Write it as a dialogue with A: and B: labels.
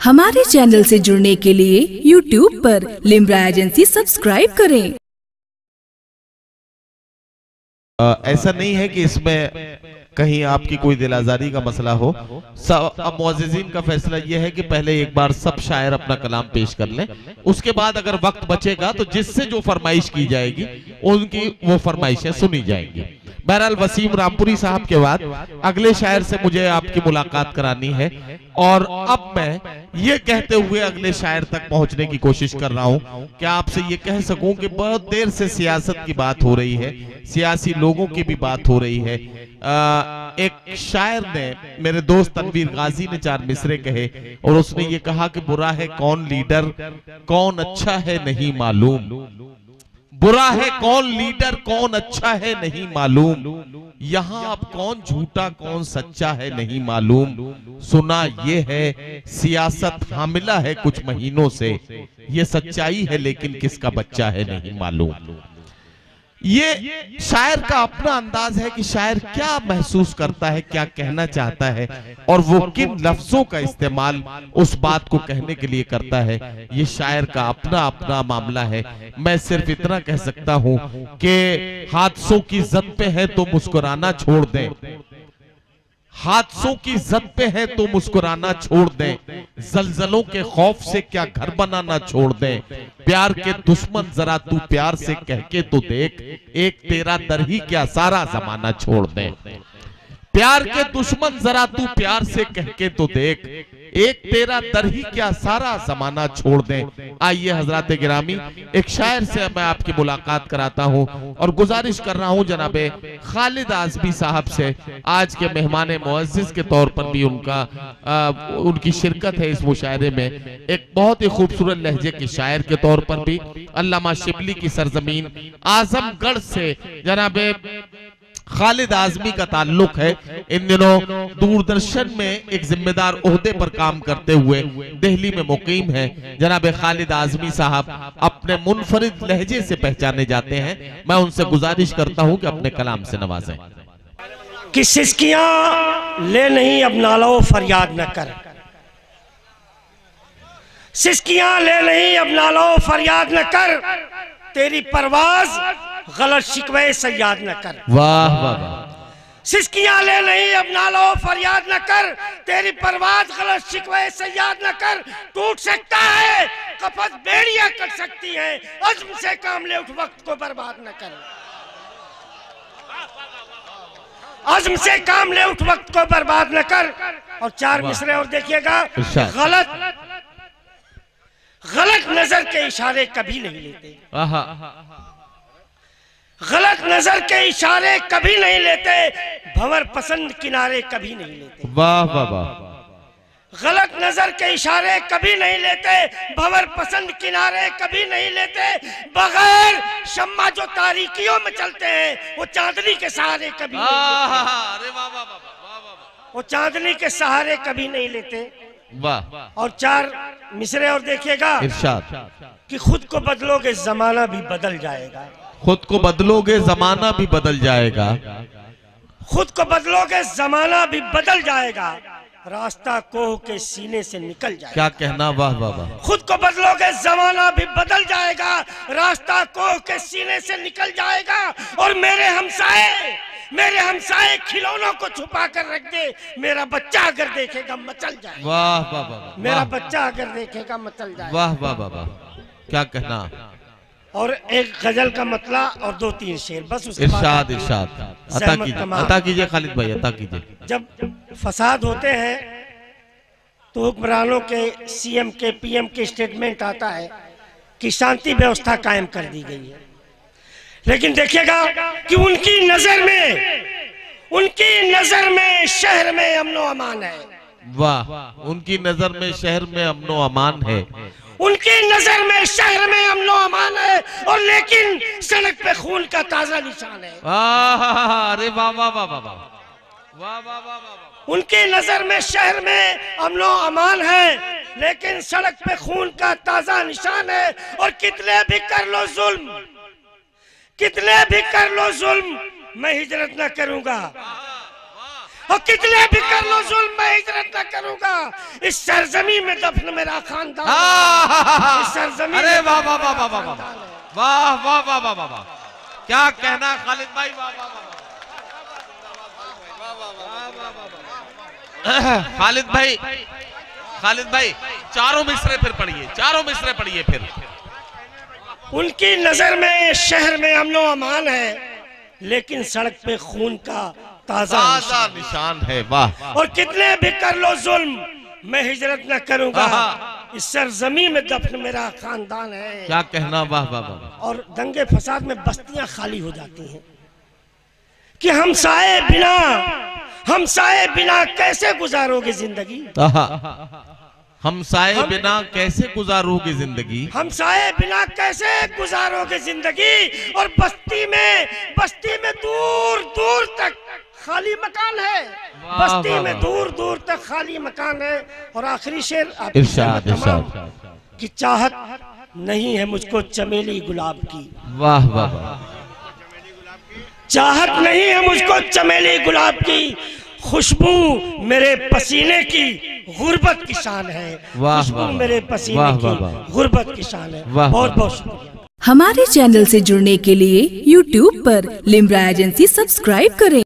A: हमारे चैनल से जुड़ने के लिए YouTube पर लिमरा एजेंसी सब्सक्राइब करें।
B: आ, ऐसा नहीं है कि इसमें कहीं आपकी कोई दिलाजारी का मसला हो। अब का फैसला यह है कि पहले एक बार सब शायर अपना कलाम पेश कर लें। उसके बाद अगर वक्त बचेगा तो जिससे जो फरमाइश की जाएगी उनकी वो फरमाइशें सुनी जाएँगी। बहरहाल वसीम रामपुरी साहब के बाद अगले शायर से मुझे आपकी मुलाकात करानी है। और अब मैं ये कहते हुए अगले शायर तक पहुँचने की कोशिश कर रहा हूँ क्या आपसे ये कह सकूँ कि बहुत देर से सियासत की बात हो रही है सियासी लोगों की भी बात हो रही है। आ, एक शायर ने मेरे दोस्त तनवीर गाजी ने चार मिसरे कहे और उसने ये कहा कि बुरा है कौन लीडर कौन अच्छा है नहीं मालूम। बुरा है कौन लीडर कौन अच्छा है नहीं मालूम। यहाँ आप कौन झूठा, कौन सच्चा है नहीं मालूम। सुना ये है, सियासत हामिला है कुछ महीनों से। ये सच्चाई है, लेकिन किसका बच्चा है नहीं मालूम। ये शायर का अपना अंदाज है कि शायर क्या महसूस करता है, क्या कहना चाहता है और वो किन लफ्जों का इस्तेमाल उस बात को कहने के लिए करता है। ये शायर का अपना अपना मामला है। मैं सिर्फ़ इतना कह सकता हूँ कि हादसों की जद पे है तो मुस्कुराना छोड़ दें। हादसों की जद पे है तो मुस्कुराना छोड़ दें। जलजलों के खौफ से क्या घर बनाना छोड़ दें। प्यार के दुश्मन जरा तू प्यार से कह के तो देख। एक तेरा दर ही क्या सारा जमाना छोड़ दें। प्यार के दुश्मन जरा तू प्यार से कह के तो देख। एक तेरा दर ही क्या सारा जमाना छोड़ दें? आइए हज़रत गिरामी एक शायर से मैं आपकी मुलाकात कराता हूँ और गुजारिश कर रहा हूँ जनाबे खालिद आजमी साहब से। आज के मेहमान मुआजिज के तौर पर भी उनका आ, उनकी शिरकत है इस मुशायरे में। एक बहुत ही खूबसूरत लहजे के शायर के तौर पर भी अल्लामा शिबली की सरजमीन आजमगढ़ से। जनाबे खालिद आजमी का ताल्लुक है। इन दिनों दूरदर्शन में एक जिम्मेदार ओहदे पर काम करते हुए दिल्ली में मुकीम है। जनाब खालिद आजमी साहब अपने मुनफरिद लहजे से पहचाने जाते हैं। मैं उनसे गुजारिश करता हूँ कि अपने कलाम से नवाजें।
C: कि सिस्कियाँ ले नहीं, अब नालो फरियाद न कर। सिस्कियाँ ले नहीं, अब नालो फरियाद न कर। तेरी परवाज गलत शिकवे से याद न कर।
B: वाह वाह
C: सिस्कियाँ ले नहीं अब नालो फरियाद न कर। तेरी परवाज गलत शिकवे से याद न कर। टूट सकता है कपत बेड़ियाँ कट सकती है। अज्म से काम ले उठ वक्त को बर्बाद न कर। अज्म से काम ले उठ वक्त को बर्बाद न कर। और चार मिसरे और देखिएगा। गलत गलत नज़र के इशारे कभी नहीं लेते। गलत नज़र के इशारे कभी नहीं लेते भंवर पसंद किनारे कभी नहीं लेते।
B: वाह वाह वाह।
C: गलत नज़र के इशारे कभी नहीं लेते भंवर पसंद किनारे कभी नहीं लेते बगैर शम्मा जो तारीकियों में चलते हैं वो चांदनी के सहारे कभी नहीं लेते। वो चांदनी के सहारे कभी नहीं लेते।
B: वाह।
C: और चार मिसरे और देखिएगा
B: इरशाद।
C: कि खुद को बदलोगे जमाना भी बदल जाएगा।
B: खुद को बदलोगे जमाना भी बदल जाएगा।
C: खुद को बदलोगे जमाना भी बदल जाएगा। रास्ता कोह के सीने से निकल जाएगा।
B: क्या कहना? वाह वाह वाह।
C: खुद को बदलोगे जमाना भी बदल जाएगा। रास्ता कोह के सीने से निकल जाएगा। और मेरे हमसाए मेरे हमसाए खिलौनों को छुपा कर रख दे मेरा बच्चा अगर देखेगा मचल जाए
B: वाह वाह
C: मेरा बच्चा अगर देखेगा मचल जाए
B: वाह वाह वाह वाह। क्या कहना?
C: और एक गज़ल का मतला और दो तीन शेर बस
B: इरशाद इरशाद। अता कीजिए अता कीजिए खालिद भाई अता कीजिए।
C: जब फसाद होते हैं तो हुक्मरानों के सीएम के पीएम के स्टेटमेंट आता है कि शांति व्यवस्था कायम कर दी गई है। लेकिन देखिएगा कि उनकी नज़र में उनकी नज़र में शहर में अमनो अमान है।
B: वाह उनकी नज़र में शहर में अमनो अमान है।
C: उनकी नज़र में शहर में अमनो अमान है और लेकिन सड़क पे खून का ताज़ा निशान है।
B: अरे वाह वाह वाह वाह वाह।
C: उनकी नज़र में शहर में अमनो अमान है लेकिन सड़क पे खून का ताज़ा निशान है और कितने भी कर लो जुल्म। कितने भी कर लो जुल्म मैं हिजरत न करूँगा। और कितने भी कर लो जुल्म मैं हिजरत न करूँगा। इस सरजमी में दफन मेरा खानदान इस सरजमी
B: अरे वाह वाह वाह वाह वाह वाह वाह वाह वाह वाह वाह वाह। क्या कहना खालिद भाई? वाह वाह वाह। खालिद भाई खालिद भाई चारों मिसरे फिर पढ़िए चारों मिसरे पढ़िए फिर।
C: उनकी नज़र में शहर में अमन अमान है लेकिन सड़क पे खून का ताज़ा
B: ताज़ा निशान है वाह।
C: और कितने भी कर लो जुल्म मैं हिजरत न करूँगा।
B: हाँ।
C: इस सरजमी में दफन मेरा खानदान है।
B: क्या कहना वाह वाह वाह
C: और दंगे फसाद में बस्तियाँ खाली हो जाती हैं। कि हम साए बिना हम साए बिना कैसे गुजारोगे ज़िंदगी?
B: हम साए बिना कैसे गुजारोगे ज़िंदगी?
C: हम साए बिना कैसे गुजारोगे ज़िंदगी? और बस्ती में बस्ती में दूर दूर तक खाली मकान है। बस्ती में दूर दूर तक खाली मकान है। और आखिरी शेर
B: इरशाद इरशाद।
C: कि चाहत नहीं है मुझको चमेली गुलाब की।
B: वाह वाह वाह।
C: चाहत नहीं है मुझको चमेली गुलाब की। खुशबू मेरे पसीने की। गुर्बत की शान है खुशबू मेरे पसीने
B: वाह,
C: की। गुर्बत की शान है।
B: वाह,
C: बहुत बहुत शुक्रिया।
A: हमारे चैनल से जुड़ने के लिए यूट्यूब पर लिम्रा एजेंसी सब्सक्राइब करें।